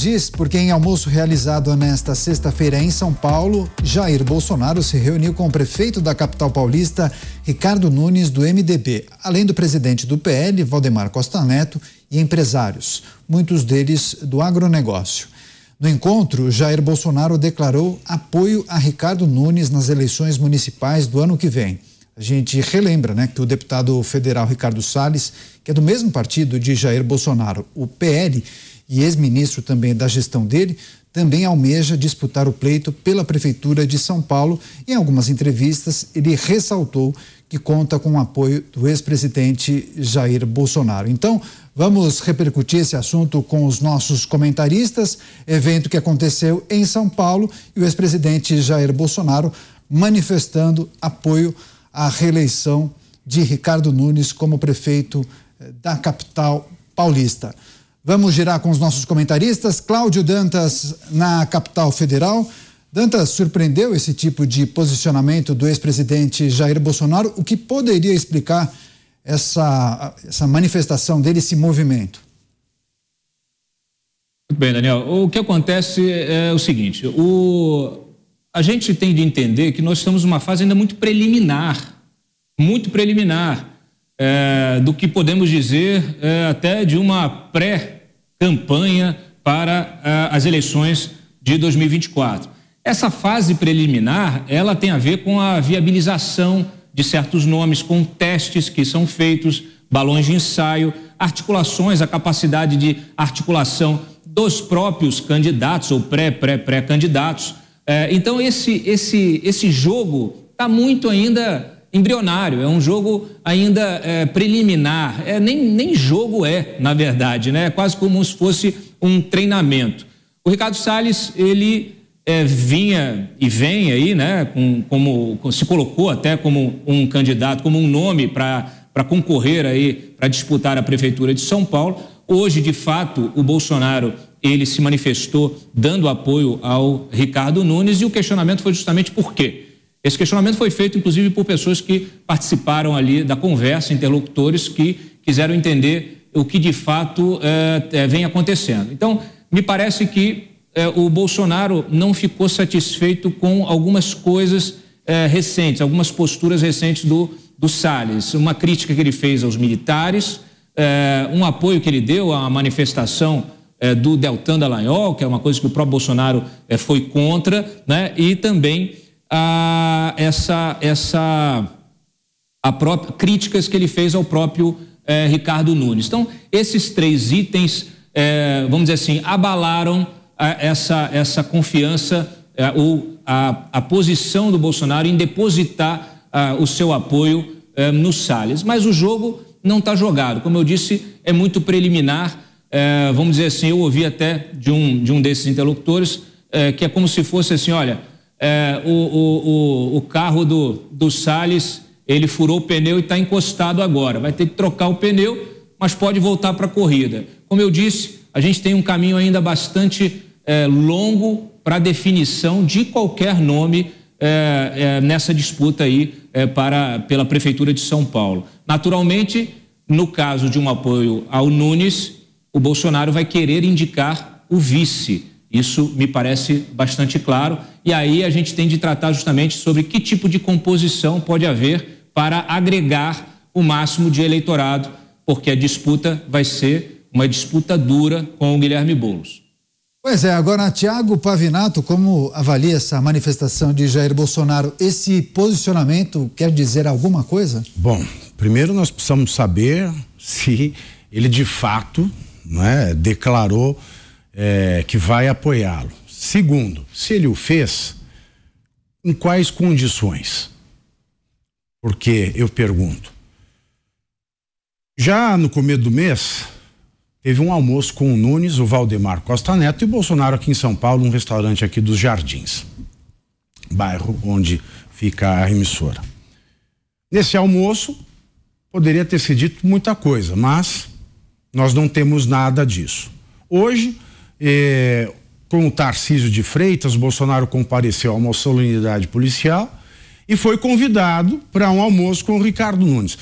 diz porque em almoço realizado nesta sexta-feira em São Paulo, Jair Bolsonaro se reuniu com o prefeito da capital paulista, Ricardo Nunes, do MDB, além do presidente do PL, Valdemar Costa Neto, e empresários, muitos deles do agronegócio. No encontro, Jair Bolsonaro declarou apoio a Ricardo Nunes nas eleições municipais do ano que vem. A gente relembra né, que o deputado federal Ricardo Salles, que é do mesmo partido de Jair Bolsonaro, o PL, e ex-ministro também da gestão dele, também almeja disputar o pleito pela Prefeitura de São Paulo. Em algumas entrevistas, ele ressaltou que conta com o apoio do ex-presidente Jair Bolsonaro. Então, vamos repercutir esse assunto com os nossos comentaristas. Evento que aconteceu em São Paulo e o ex-presidente Jair Bolsonaro manifestando apoio a reeleição de Ricardo Nunes como prefeito eh, da capital paulista. Vamos girar com os nossos comentaristas. Cláudio Dantas, na capital federal. Dantas, surpreendeu esse tipo de posicionamento do ex-presidente Jair Bolsonaro? O que poderia explicar essa, essa manifestação dele, esse movimento? Muito bem, Daniel. O que acontece é o seguinte: o, a gente tem de entender que nós estamos numa fase ainda muito preliminar, muito preliminar, é, do que podemos dizer é, até de uma pré-campanha para é, as eleições de 2024. Essa fase preliminar, ela tem a ver com a viabilização de certos nomes, com testes que são feitos, balões de ensaio, articulações, a capacidade de articulação dos próprios candidatos ou pré-pré-pré-candidatos é, então esse esse esse jogo está muito ainda embrionário, é um jogo ainda é, preliminar, é, nem, nem jogo é, na verdade, né? É quase como se fosse um treinamento. O Ricardo Salles, ele é, vinha e vem aí, né? Com, como se colocou até como um candidato, como um nome para concorrer aí, para disputar a prefeitura de São Paulo. Hoje, de fato, o Bolsonaro ele se manifestou dando apoio ao Ricardo Nunes e o questionamento foi justamente por quê? Esse questionamento foi feito, inclusive, por pessoas que participaram ali da conversa, interlocutores que quiseram entender o que de fato é, é, vem acontecendo. Então, me parece que é, o Bolsonaro não ficou satisfeito com algumas coisas recentes, algumas posturas recentes do, do Salles. Uma crítica que ele fez aos militares, um apoio que ele deu à manifestação é, do Deltan Dallagnol, que é uma coisa que o próprio Bolsonaro é, foi contra, né? e também a, essa, essa a própria, críticas que ele fez ao próprio é, Ricardo Nunes. Então, esses três itens, é, vamos dizer assim, abalaram a, essa, essa confiança é, ou a, a posição do Bolsonaro em depositar o seu apoio é, no Salles. Mas o jogo não está jogado. Como eu disse, é muito preliminar é, vamos dizer assim, eu ouvi até de um, de um desses interlocutores, é, que é como se fosse assim, olha, é, o, o, o, carro do, do Salles, ele furou o pneu e está encostado agora, vai ter que trocar o pneu, mas pode voltar para a corrida. Como eu disse, a gente tem um caminho ainda bastante é, longo para definição de qualquer nome é, é, nessa disputa aí para, pela Prefeitura de São Paulo. Naturalmente, no caso de um apoio ao Nunes, o Bolsonaro vai querer indicar o vice. Isso me parece bastante claro. E aí a gente tem de tratar justamente sobre que tipo de composição pode haver para agregar o máximo de eleitorado, porque a disputa vai ser uma disputa dura com o Guilherme Boulos. Pois é, agora, Tiago Pavinato, como avalia essa manifestação de Jair Bolsonaro? Esse posicionamento quer dizer alguma coisa? Bom, primeiro nós precisamos saber se ele de fato é, declarou é, que vai apoiá-lo. Segundo, se ele o fez, em quais condições? Porque eu pergunto. Já no começo do mês, teve um almoço com o Nunes, o Valdemar Costa Neto e o Bolsonaro aqui em São Paulo, um restaurante aqui dos Jardins, bairro onde fica a emissora. Nesse almoço, poderia ter se dito muita coisa, mas nós não temos nada disso. Hoje, eh, com o Tarcísio de Freitas, Bolsonaro compareceu a uma solenidade policial e foi convidado para um almoço com o Ricardo Nunes.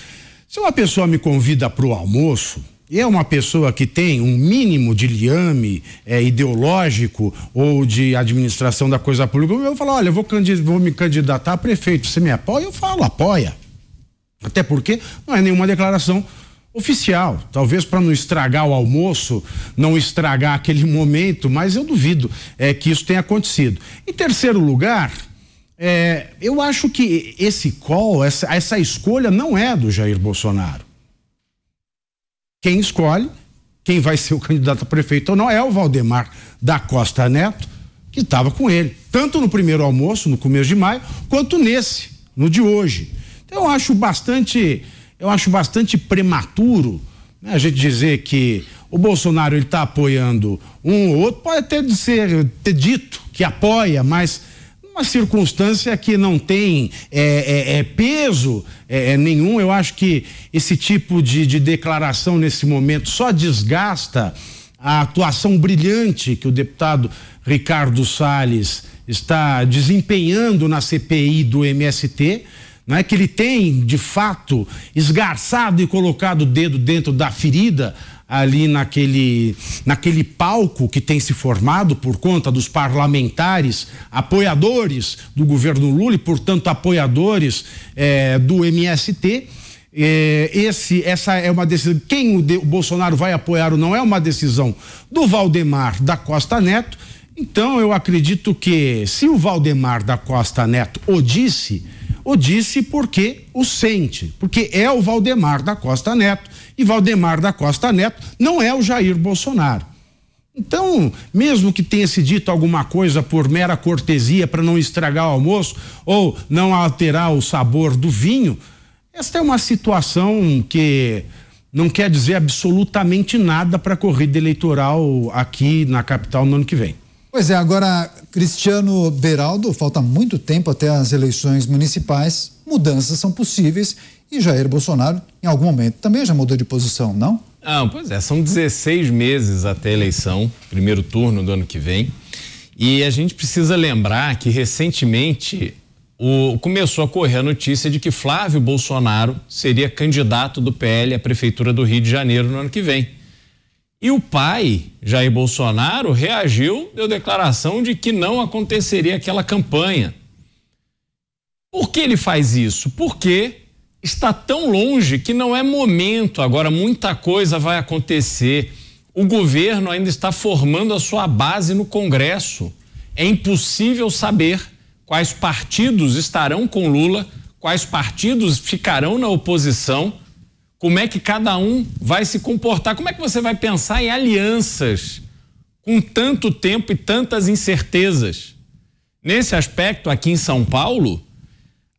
Se uma pessoa me convida para o almoço, é uma pessoa que tem um mínimo de liame é, ideológico ou de administração da coisa pública, eu falar, olha, eu vou, vou me candidatar a prefeito, você me apoia? Eu falo, apoia. Até porque não é nenhuma declaração oficial, talvez para não estragar o almoço, não estragar aquele momento, mas eu duvido é, que isso tenha acontecido. Em terceiro lugar, é, eu acho que esse call, essa, essa escolha não é do Jair Bolsonaro. Quem escolhe quem vai ser o candidato a prefeito ou não é o Valdemar da Costa Neto, que estava com ele, tanto no primeiro almoço, no começo de maio, quanto nesse, no de hoje. Então eu acho bastante, eu acho bastante prematuro né, a gente dizer que o Bolsonaro está apoiando um ou outro, pode até ser, ter dito que apoia, mas uma circunstância que não tem é, é, é peso é, é, nenhum. Eu acho que esse tipo de, de declaração nesse momento só desgasta a atuação brilhante que o deputado Ricardo Salles está desempenhando na CPI do MST. Não é que ele tem, de fato, esgarçado e colocado o dedo dentro da ferida ali naquele, naquele palco que tem se formado por conta dos parlamentares apoiadores do governo Lula e, portanto, apoiadores é, do MST. É, esse, essa é uma decisão. Quem o, de, o Bolsonaro vai apoiar ou não é uma decisão do Valdemar da Costa Neto. Então, eu acredito que se o Valdemar da Costa Neto o disse, o disse porque o sente, porque é o Valdemar da Costa Neto e Valdemar da Costa Neto não é o Jair Bolsonaro. Então, mesmo que tenha se dito alguma coisa por mera cortesia para não estragar o almoço ou não alterar o sabor do vinho, esta é uma situação que não quer dizer absolutamente nada para a corrida eleitoral aqui na capital no ano que vem. Pois é, agora, Cristiano Beraldo, falta muito tempo até as eleições municipais, mudanças são possíveis e Jair Bolsonaro, em algum momento, também já mudou de posição, não? Não, pois é, são 16 meses até a eleição, primeiro turno do ano que vem. E a gente precisa lembrar que recentemente o, começou a correr a notícia de que Flávio Bolsonaro seria candidato do PL à Prefeitura do Rio de Janeiro no ano que vem. E o pai, Jair Bolsonaro, reagiu, deu declaração de que não aconteceria aquela campanha. Por que ele faz isso? Porque está tão longe que não é momento. Agora, muita coisa vai acontecer. O governo ainda está formando a sua base no Congresso. É impossível saber quais partidos estarão com Lula, quais partidos ficarão na oposição, como é que cada um vai se comportar, como é que você vai pensar em alianças com tanto tempo e tantas incertezas. Nesse aspecto, aqui em São Paulo,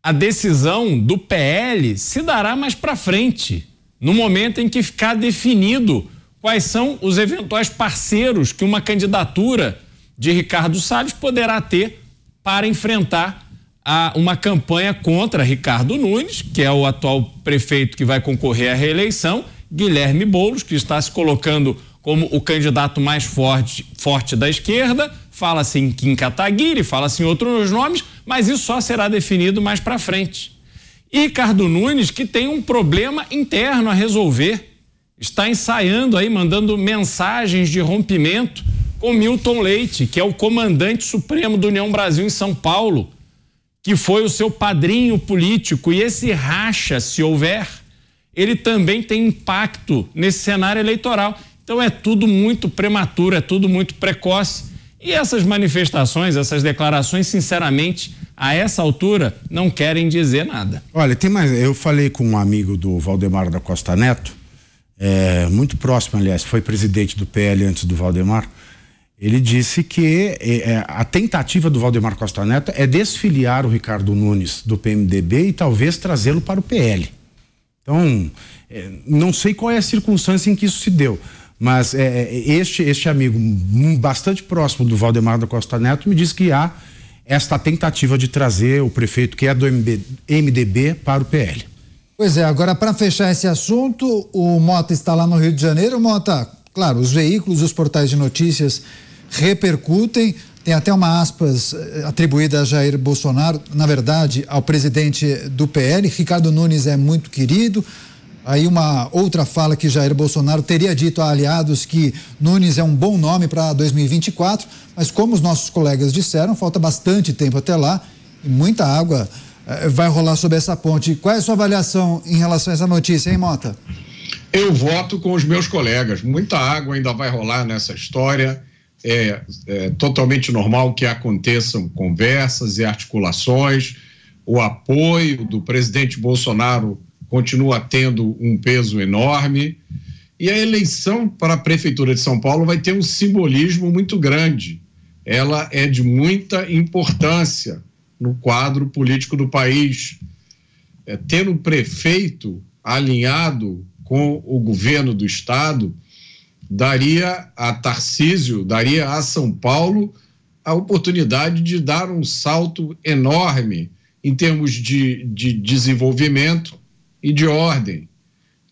a decisão do PL se dará mais para frente, no momento em que ficar definido quais são os eventuais parceiros que uma candidatura de Ricardo Salles poderá ter para enfrentar a uma campanha contra Ricardo Nunes, que é o atual prefeito que vai concorrer à reeleição, Guilherme Boulos, que está se colocando como o candidato mais forte, forte da esquerda, fala-se em Kim Kataguiri, fala-se em outros nomes, mas isso só será definido mais para frente. E Ricardo Nunes, que tem um problema interno a resolver, está ensaiando aí, mandando mensagens de rompimento com Milton Leite, que é o comandante supremo do União Brasil em São Paulo, que foi o seu padrinho político. E esse racha, se houver, ele também tem impacto nesse cenário eleitoral. Então é tudo muito prematuro, é tudo muito precoce. E essas manifestações, essas declarações, sinceramente, a essa altura, não querem dizer nada. Olha, tem mais. Eu falei com um amigo do Valdemar da Costa Neto, é, muito próximo, aliás, foi presidente do PL antes do Valdemar. Ele disse que é, é, a tentativa do Valdemar Costa Neto é desfiliar o Ricardo Nunes do PMDB e talvez trazê-lo para o PL. Então, é, não sei qual é a circunstância em que isso se deu. Mas é, é, este, este amigo, bastante próximo do Valdemar da Costa Neto, me disse que há esta tentativa de trazer o prefeito que é do MB, MDB para o PL. Pois é, agora para fechar esse assunto, o Mota está lá no Rio de Janeiro. Mota, claro, os veículos, os portais de notícias repercutem. Tem até uma aspas eh, atribuída a Jair Bolsonaro, na verdade, ao presidente do PL. Ricardo Nunes é muito querido Aí uma outra fala que Jair Bolsonaro teria dito a aliados que Nunes é um bom nome para 2024, mas como os nossos colegas disseram, falta bastante tempo até lá e muita água eh, vai rolar sobre essa ponte. Qual é a sua avaliação em relação a essa notícia, hein, Mota? Eu voto com os meus colegas. Muita água ainda vai rolar nessa história. É, é totalmente normal que aconteçam conversas e articulações. O apoio do presidente Bolsonaro continua tendo um peso enorme. E a eleição para a Prefeitura de São Paulo vai ter um simbolismo muito grande. Ela é de muita importância no quadro político do país. É, ter um prefeito alinhado com o governo do Estado daria a Tarcísio, daria a São Paulo a oportunidade de dar um salto enorme em termos de, de desenvolvimento, e de ordem.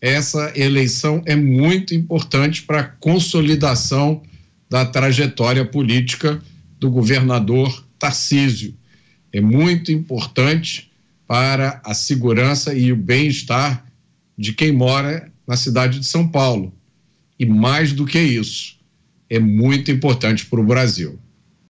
Essa eleição é muito importante para a consolidação da trajetória política do governador Tarcísio. É muito importante para a segurança e o bem-estar de quem mora na cidade de São Paulo. E mais do que isso, é muito importante para o Brasil.